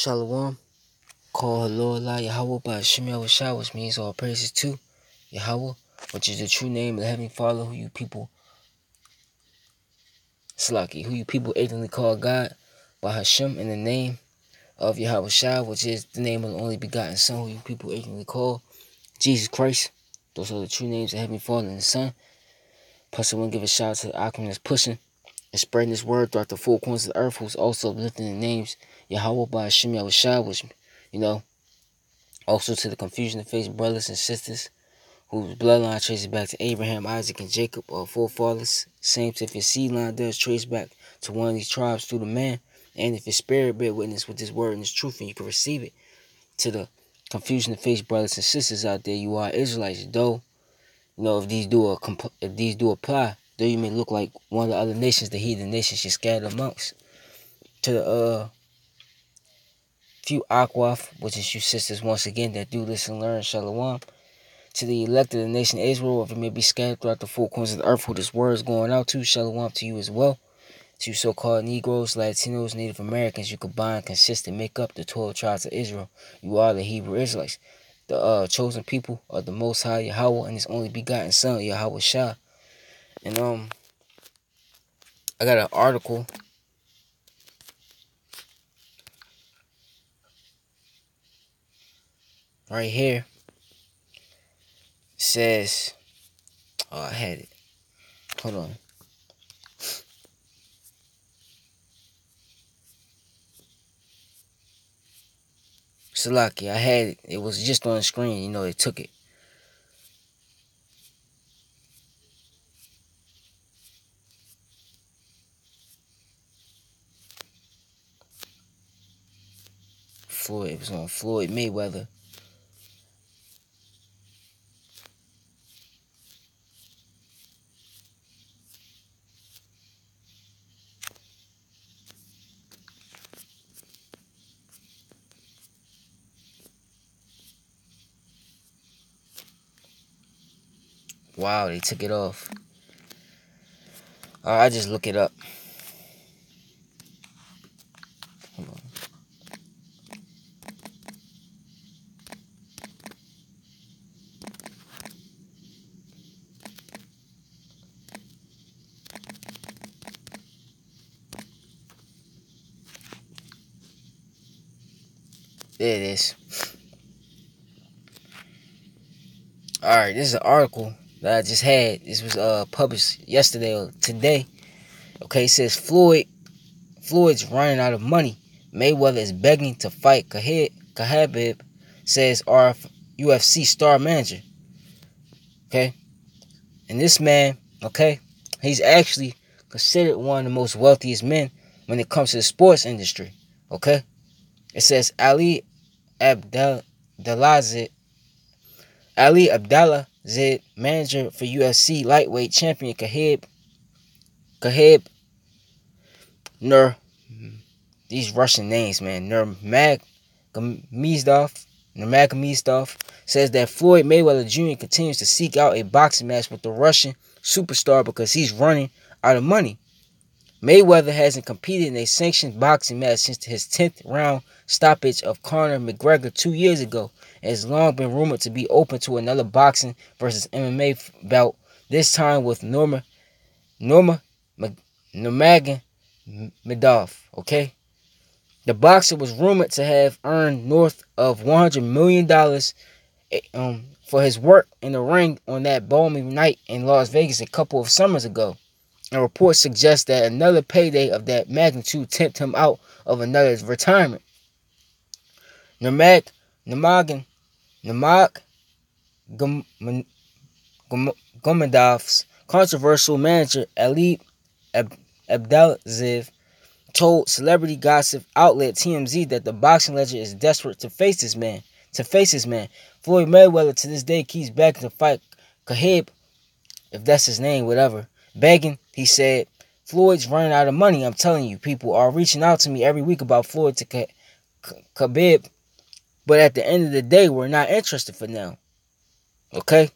Shalom. Call hello Allah Yahweh by which means all praises to Yahweh, which is the true name of the Heavenly Father, who you people Slaki, who you people ignorantly call God, by Hashem in the name of Yahweh Shah, which is the name of the only begotten Son, who you people ignorantly call Jesus Christ. Those are the true names of the Heavenly Father and the Son. Plus, I want to give a shout out to the Akim that's pushing and spreading this word throughout the four corners of the earth, who's also lifting the names Yahweh by Hashem Yahushua, which, you know, also to the confusion of faith brothers and sisters whose bloodline traces back to Abraham, Isaac, and Jacob, our forefathers. Same if your seed line does trace back to one of these tribes through the man, and if your spirit bear witness with this word and this truth, and you can receive it to the confusion of faith brothers and sisters out there, you are Israelites, though, you know, if these do a if these do apply, though you may look like one of the other nations, the heathen nations you scattered amongst. To the uh few Akwaf, which is you sisters once again that do listen, and learn, shalom. To the elect of the nation of Israel, if it may be scattered throughout the four corners of the earth, who this word is going out to, shalom to you as well. To you so-called Negroes, Latinos, Native Americans, you combine, consist, and make up the 12 tribes of Israel. You are the Hebrew Israelites, the uh, chosen people of the Most High Yahweh and His only begotten Son, Yahweh Shah. And um, I got an article right here says, oh, I had it. Hold on. Salaki, I had it. It was just on the screen. You know, they took it. Floyd, it was on Floyd Mayweather. Wow, they took it off. Uh, I just look it up. There it is. Alright, this is an article that I just had. This was uh published yesterday or today. Okay, it says Floyd Floyd's running out of money. Mayweather is begging to fight Khabib, says our UFC star manager. Okay, and this man, okay, he's actually considered one of the most wealthiest men when it comes to the sports industry. Okay, it says Ali Abdelaziz Ali Abdallah Zid, manager for UFC lightweight champion Kahib, Kahib Nur, these Russian names, man, Nurmagomedov, Nurmagomedov says that Floyd Mayweather Jr. continues to seek out a boxing match with the Russian superstar because he's running out of money. Mayweather hasn't competed in a sanctioned boxing match since his 10th round stoppage of Conor McGregor two years ago and has long been rumored to be open to another boxing versus MMA bout, this time with Norma Norma Nurmagomedov, okay? The boxer was rumored to have earned north of $100 million eh, um, for his work in the ring on that balmy night in Las Vegas a couple of summers ago. And reports suggest that another payday of that magnitude tempted him out of another retirement. Nurmag, Nurmagomedov, Nurmag Gomedov's controversial manager Ali Abdelaziz told celebrity gossip outlet TMZ that the boxing legend is desperate to face this man. To face this man, Floyd Mayweather to this day keeps begging to fight Kahib, if that's his name, whatever. Begging, he said, Floyd's running out of money. I'm telling you, people are reaching out to me every week about Floyd to Khabib but at the end of the day, we're not interested for now. Okay?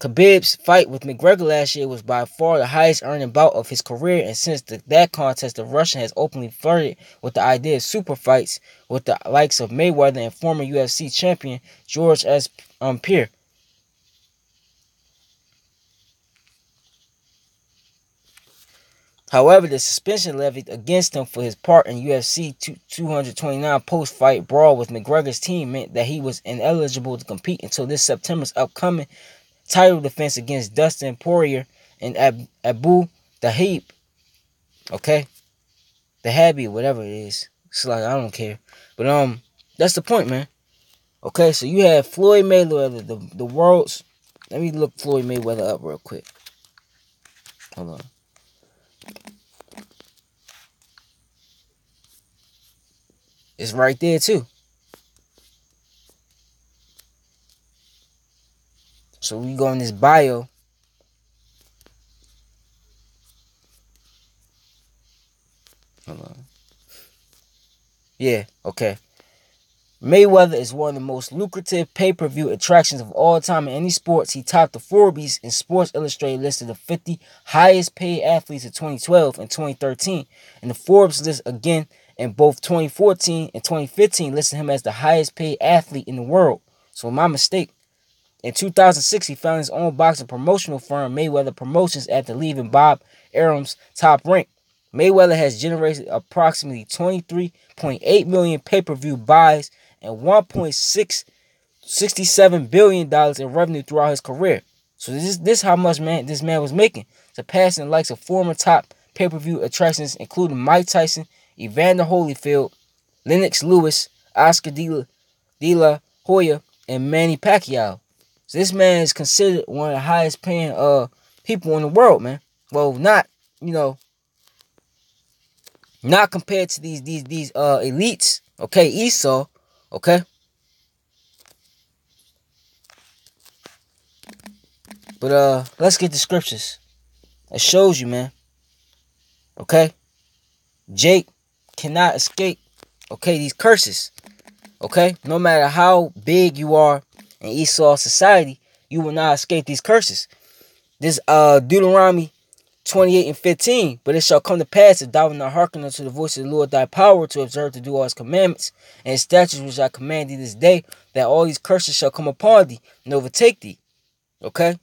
Khabib's fight with McGregor last year was by far the highest earning bout of his career, and since the, that contest, the Russian has openly flirted with the idea of super fights with the likes of Mayweather and former UFC champion George S. Um, However, the suspension levied against him for his part in UFC 229 post-fight brawl with McGregor's team meant that he was ineligible to compete until this September's upcoming title defense against Dustin Poirier and Ab- Abu Dahib. Okay? The Habby, whatever it is. It's like I don't care. But um that's the point, man. Okay, so you have Floyd Mayweather, the, the world's let me look Floyd Mayweather up real quick. Hold on. It's right there too. So we go in this bio. Hold on. Yeah, okay. Mayweather is one of the most lucrative pay-per-view attractions of all time in any sports. He topped the Forbes and Sports Illustrated list of the 50 highest paid athletes of 2012 and 2013. And the Forbes list again in both 2014 and 2015 listed him as the highest paid athlete in the world. So my mistake. In 2006, he found his own boxing promotional firm, Mayweather Promotions, after leaving Bob Arum's top rank. Mayweather has generated approximately 23.8 million pay-per-view buys and 1.667 billion dollars in revenue throughout his career. So this is this how much man this man was making, surpassing the likes of former top pay-per-view attractions, including Mike Tyson, Evander Holyfield, Lennox Lewis, Oscar De La, Hoya, and Manny Pacquiao. So this man is considered one of the highest paying uh people in the world, man. Well, not you know, not compared to these these these uh elites. Okay, Esau. Okay. But uh, let's get the scriptures. It shows you, man. Okay. Jake cannot escape. Okay, these curses. Okay, no matter how big you are in Esau society, you will not escape these curses. This uh Deuteronomy 28 and 15. But it shall come to pass if thou wilt not hearken unto the voice of the Lord thy power to observe to do all his commandments and his statutes which I command thee this day, that all these curses shall come upon thee and overtake thee. Okay?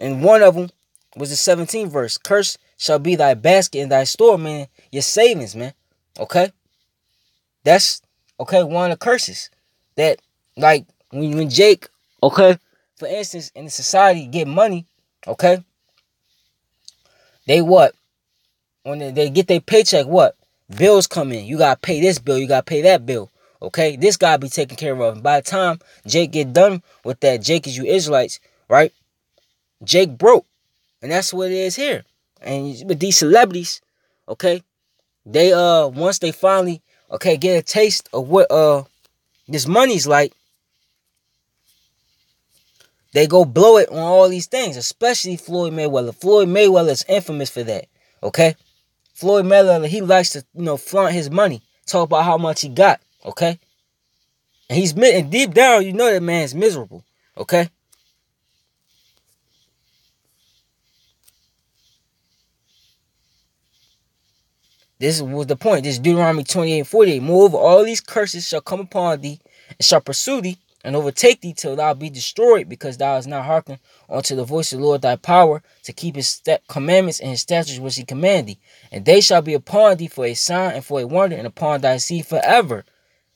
And one of them was the 17th verse. Curse shall be thy basket and thy store, man. Your savings, man. Okay? That's okay, one of the curses. That like when when Jake, okay, for instance, in the society get money, okay? They what? When they, they get their paycheck, what? Bills come in. You gotta pay this bill, you gotta pay that bill. Okay? This gotta be taken care of. And by the time Jake get done with that, Jake is you Israelites, right? Jake broke. And that's what it is here. And with these celebrities, okay, they uh once they finally okay get a taste of what uh this money's like, they go blow it on all these things, especially Floyd Mayweather. Floyd Mayweather is infamous for that. Okay? Floyd Mayweather, he likes to, you know, flaunt his money, talk about how much he got, okay? And he's and deep down, you know that man's miserable, okay? This was the point. This Deuteronomy 28 48. Moreover, all these curses shall come upon thee and shall pursue thee and overtake thee till thou be destroyed, because thou hast not hearkened unto the voice of the Lord thy power to keep his commandments and his statutes which he commanded thee. And they shall be upon thee for a sign and for a wonder, and upon thy seed forever.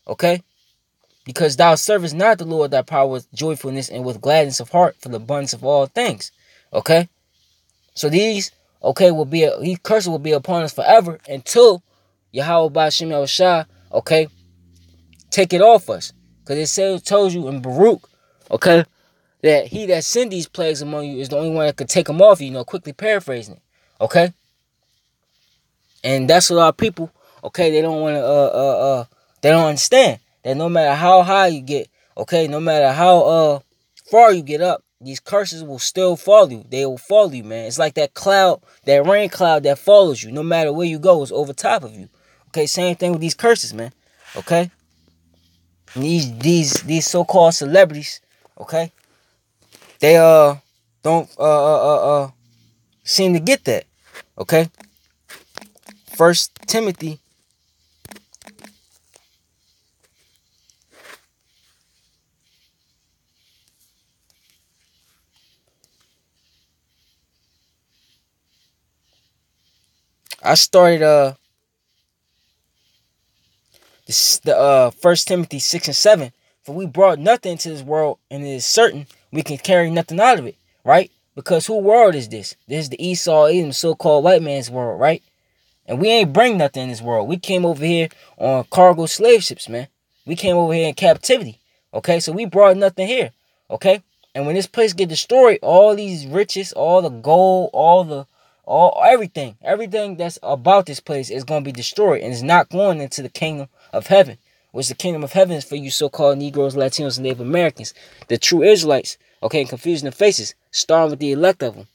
Okay? Because thou servest not the Lord thy power with joyfulness and with gladness of heart for the abundance of all things. Okay? So these, okay, will be, a, these curses will be upon us forever until Yahweh Ba'Shem Shah, okay, take it off us. Because it says, told you in Baruch, okay, that he that sent these plagues among you is the only one that could take them off you, know, quickly paraphrasing it, okay? And that's what our people, okay, they don't want to, uh, uh, uh, they don't understand that no matter how high you get, okay, no matter how, uh, far you get up, these curses will still follow you. They will follow you, man. It's like that cloud, that rain cloud that follows you. No matter where you go, it's over top of you. Okay, same thing with these curses, man. Okay? these these these so-called celebrities, okay? They uh don't uh uh uh, uh seem to get that. Okay. First Timothy I started uh this, the uh First Timothy six and seven. For we brought nothing into this world, and it is certain we can carry nothing out of it, right? Because who world is this? This is the Esau Edom, so-called white man's world, right? And we ain't bring nothing in this world. We came over here on cargo slave ships, man. We came over here in captivity. Okay, so we brought nothing here. Okay, and when this place get destroyed, all these riches, all the gold, all the all everything, everything that's about this place is going to be destroyed and it's not going into the kingdom of heaven. Which the kingdom of heaven is for you so-called Negroes, Latinos, and Native Americans. The true Israelites, okay, and confusing the faces, starting with the elect of them.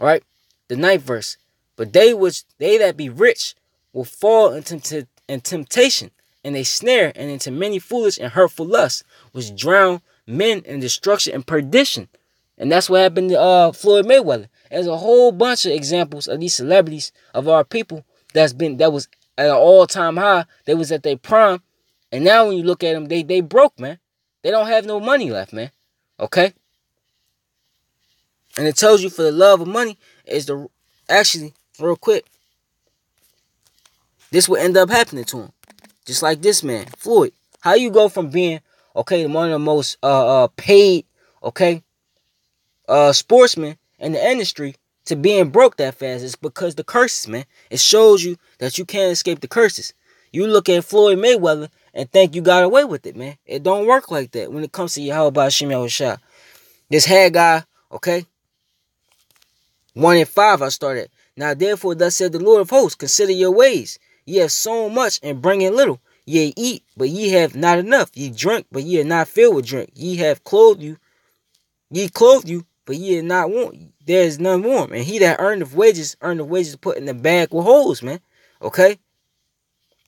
All right, the ninth verse. But they which they that be rich will fall into, in temptation and a snare and into many foolish and hurtful lusts, which drown men in destruction and perdition. And that's what happened to uh, Floyd Mayweather. There's a whole bunch of examples of these celebrities of our people that's been that was at an all time high. They was at their prime, and now when you look at them, they they broke, man. They don't have no money left, man. Okay. And it tells you for the love of money is the actually real quick. This will end up happening to him, just like this man Floyd. How you go from being okay one of the most uh, uh paid okay uh sportsmen in the industry to being broke that fast is because the curses, man. It shows you that you can't escape the curses. You look at Floyd Mayweather and think you got away with it, man. It don't work like that when it comes to your Yahweh Shimei Shah. This Haggai, okay? One in five I started. Now therefore thus said the Lord of hosts, consider your ways. Ye have sown much and bring in little. Ye eat, but ye have not enough. Ye drink, but ye are not filled with drink. Ye have clothed you. Ye clothed you, but ye not warm. There is none warm. And he that earned the wages, earned of wages put in the bag with holes, man. Okay?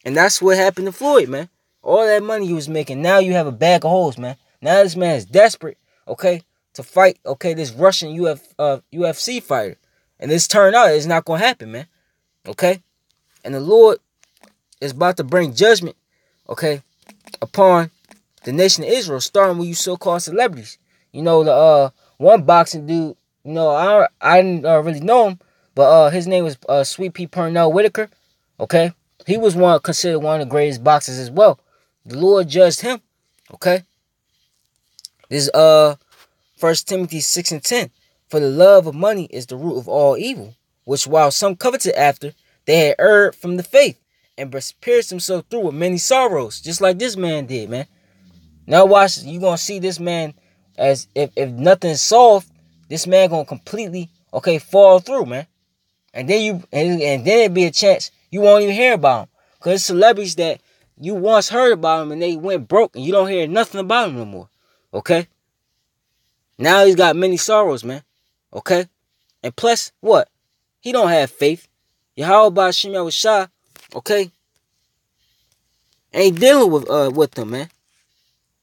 And that's what happened to Floyd, man. All that money he was making, now you have a bag of holes, man. Now this man is desperate, okay, to fight, okay, this Russian Uf, uh, UFC fighter. And this turned out it's not going to happen, man. Okay? And the Lord is about to bring judgment, okay, upon the nation of Israel, starting with you so-called celebrities. You know, the uh one boxing dude, you know, I I didn't uh, really know him, but uh his name was uh Sweet Pea Pernell Whitaker. Okay? He was one considered one of the greatest boxers as well. The Lord judged him. Okay? This uh First Timothy 6 and 10. For the love of money is the root of all evil, which while some coveted after, they had erred from the faith and pierced themselves through with many sorrows, just like this man did, man. Now watch, you gonna see this man as if if nothing's solved, this man gonna completely okay fall through, man. And then you and, and then it'd be a chance you won't even hear about him. Cause celebrities that you once heard about him and they went broke and you don't hear nothing about him no more. Okay? Now he's got many sorrows, man. Okay? And plus, what? He don't have faith. Yahweh Shemel Shah, okay? Ain't dealing with uh with them, man.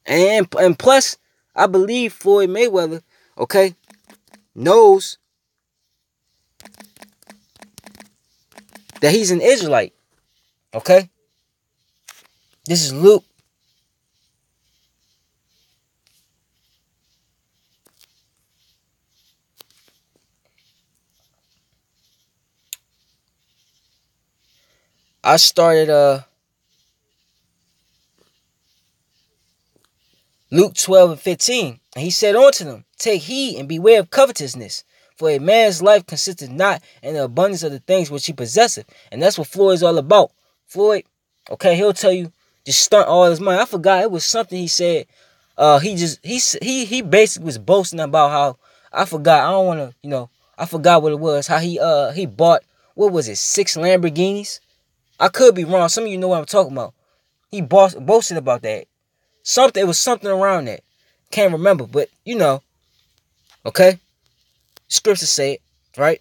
And and plus, I believe Floyd Mayweather, okay, knows that he's an Israelite. Okay? This is Luke. I started uh Luke 12 and 15. And he said unto them, Take heed and beware of covetousness, for a man's life consisteth not in the abundance of the things which he possesseth. And that's what Floyd is all about. Floyd, okay, he'll tell you, just stunt all his money. I forgot, it was something he said. Uh, he just, he, he, he basically was boasting about how, I forgot, I don't want to, you know, I forgot what it was, how he, uh, he bought, what was it, six Lamborghinis? I could be wrong. Some of you know what I'm talking about. He boasted about that. Something it was something around that. Can't remember, but you know. Okay? Scriptures say it, right?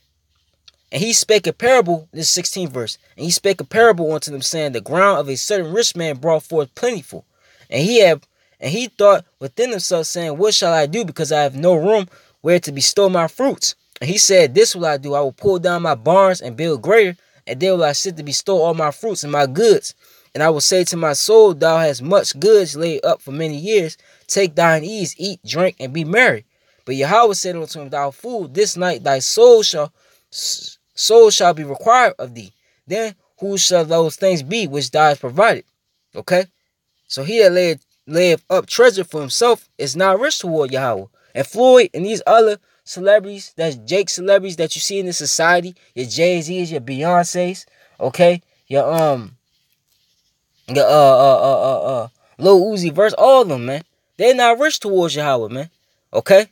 And he spake a parable, this 16th verse, and he spake a parable unto them, saying, The ground of a certain rich man brought forth plentiful. And he had and he thought within himself, saying, What shall I do? Because I have no room where to bestow my fruits. And he said, This will I do. I will pull down my barns and build greater, and there will I sit to bestow all my fruits and my goods. And I will say to my soul, Thou hast much goods laid up for many years. Take thine ease, eat, drink, and be merry. But Yahweh said unto him, Thou fool, this night thy soul shall soul shall be required of thee. Then who shall those things be which thou hast provided? Okay? So he that laid, laid up treasure for himself is not rich toward Yahweh. And Floyd and these other celebrities, that's Jake celebrities that you see in the society, your Jay-Z's, your Beyonce's, okay? Your um your uh uh uh uh uh Lil Uzi Vert, all of them, man. They're not rich towards Yahweh, man. Okay?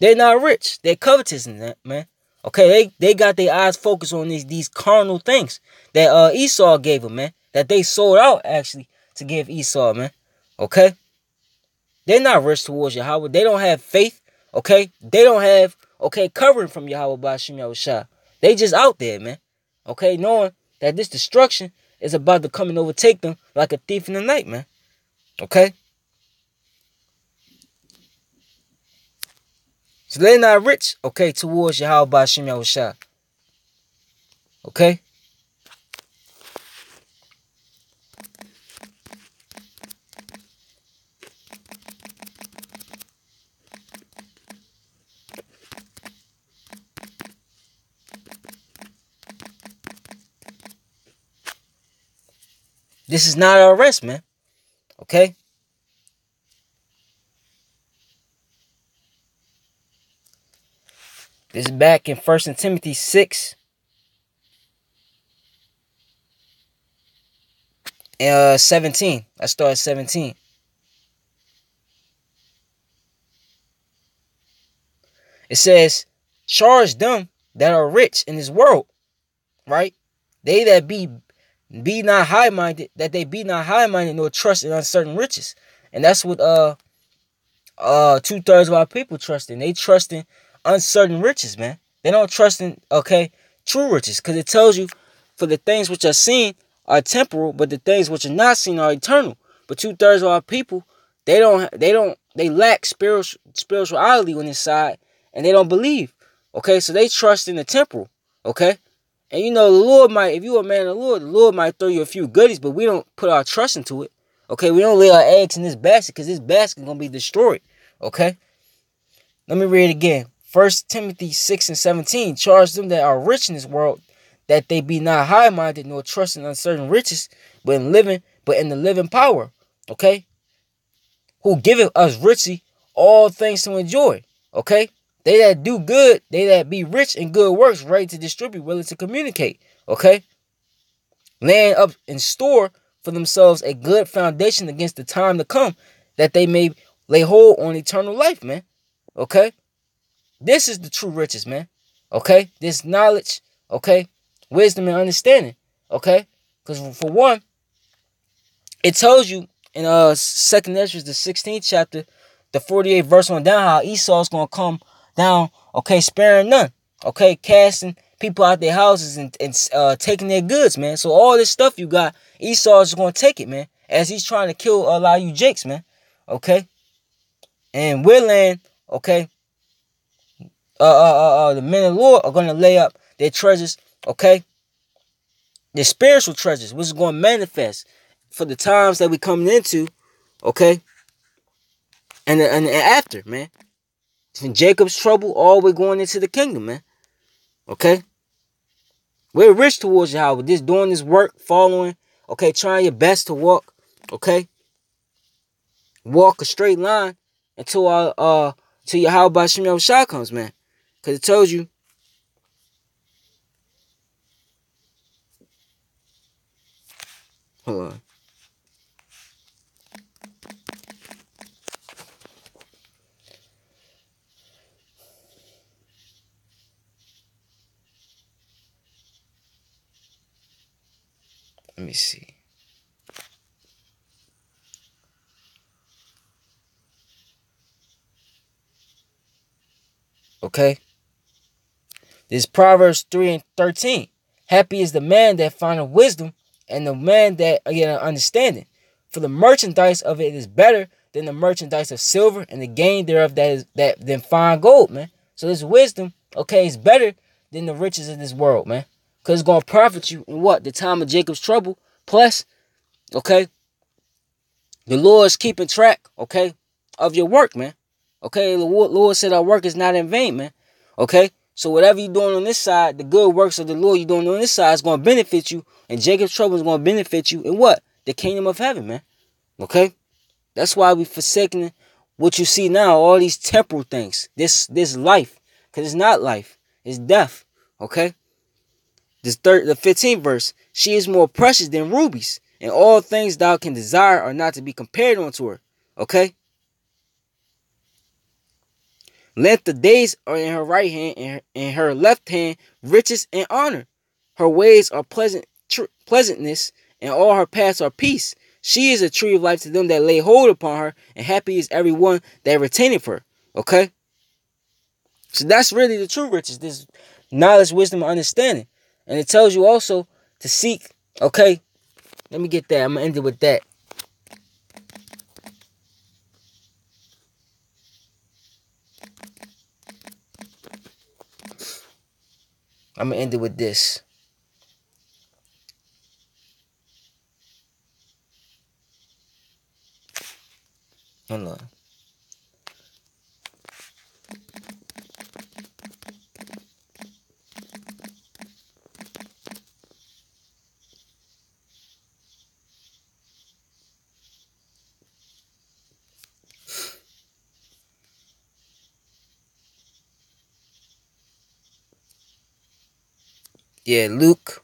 They're not rich. They're covetous in that, man. Okay, they, they got their eyes focused on these these carnal things that uh Esau gave them, man. That they sold out actually to give Esau, man. Okay? They're not rich towards Yahweh. They don't have faith. Okay? They don't have okay covering from Yahweh by Shem Yahushua. They just out there, man. Okay, knowing that this destruction is about to come and overtake them like a thief in the night, man. Okay? So they're not rich, okay, towards Yahweh Hashem Yahushua. Okay? This is not our rest, man. Okay? This is back in First and Timothy 6. Uh 17. I started 17. It says, charge them that are rich in this world, right? They that be be not high minded, that they be not high minded nor trust in uncertain riches. And that's what uh uh two thirds of our people trust in. They trust in uncertain riches, man. They don't trust in okay true riches because it tells you for the things which are seen are temporal, but the things which are not seen are eternal. But two thirds of our people, they don't they don't they lack spiritual spirituality on this side, and they don't believe. Okay, so they trust in the temporal. Okay, and you know, the Lord might, if you're a man of the Lord, the Lord might throw you a few goodies, but we don't put our trust into it. Okay, we don't lay our eggs in this basket because this basket gonna be destroyed. Okay. Let me read it again. First Timothy 6 and 17. Charge them that are rich in this world, that they be not high-minded, nor trust in uncertain riches, but in living, but in the living power. Okay? Who giveth us richly all things to enjoy. Okay? They that do good, they that be rich in good works, ready to distribute, willing to communicate. Okay? Laying up in store for themselves a good foundation against the time to come, that they may lay hold on eternal life, man. Okay? This is the true riches, man. Okay? This knowledge, okay? Wisdom and understanding. Okay? Because for one, it tells you in uh second Ezra, the 16th chapter, the 48th verse on down, how Esau's gonna come down, okay, sparing none, okay, casting people out their houses and, and uh, taking their goods, man. So all this stuff you got, Esau is going to take it, man, as he's trying to kill a lot of you jakes, man, okay? And we're okay, uh, uh, uh, uh, the men of the Lord are going to lay up their treasures, okay? Their spiritual treasures, which is going to manifest for the times that we're coming into, okay? And, and, and after, man. From Jacob's trouble all the way going into the kingdom, man. Okay? We're rich towards Yahweh. Just doing this work, following, okay, trying your best to walk, okay? Walk a straight line until our uh till Yahweh Shem Shah comes, man. Cause it tells you Hold on. Let me see. Okay? This Proverbs 3 and 13. Happy is the man that findeth wisdom, and the man that an understanding. For the merchandise of it is better than the merchandise of silver, and the gain thereof that is that than fine gold, man. So this wisdom, okay, is better than the riches of this world, man. Cause it's gonna profit you in what? The time of Jacob's trouble. Plus, okay, the Lord is keeping track, okay, of your work, man. Okay, the Lord said our work is not in vain, man. Okay, so whatever you're doing on this side, the good works of the Lord you're doing on this side is going to benefit you, and Jacob's trouble is going to benefit you in what? The kingdom of heaven, man. Okay, that's why we forsaking what you see now, all these temporal things, this this life, because it's not life, it's death. Okay, this third, the 15th verse, she is more precious than rubies, and all things thou can desire are not to be compared unto her. Okay, Length of days are in her right hand, and in her left hand riches and honor. Her ways are pleasant tr- pleasantness, and all her paths are peace. She is a tree of life to them that lay hold upon her, and happy is everyone that retaineth her. Okay? So that's really the true riches. This knowledge, wisdom, and understanding. And it tells you also to seek, okay? Let me get that. I'm gonna end it with that. I'm gonna end it with this. Hold on. Yeah, Luke.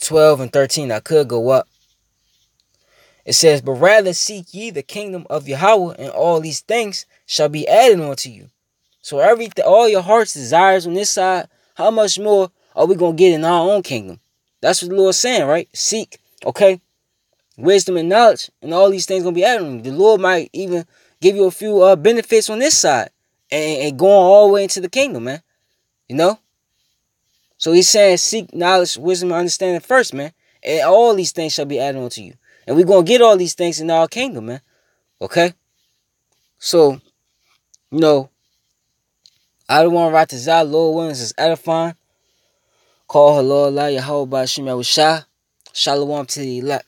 Twelve and thirteen. I could go up. It says, But rather seek ye the kingdom of Yahweh, and all these things shall be added unto you. So everything all your heart's desires on this side, how much more are we gonna get in our own kingdom? That's what the Lord's saying, right? Seek, okay? Wisdom and knowledge, and all these things gonna be added. The Lord might even give you a few uh, benefits on this side, and, and going all the way into the kingdom, man. You know. So he's saying, seek knowledge, wisdom, and understanding first, man, and all these things shall be added unto you, and we're gonna get all these things in our kingdom, man. Okay. So, you know, I don't want to write to Zah, Lord Williams is edifying. Call her Lord Allah, Yahweh by Shem Shalom to the elect.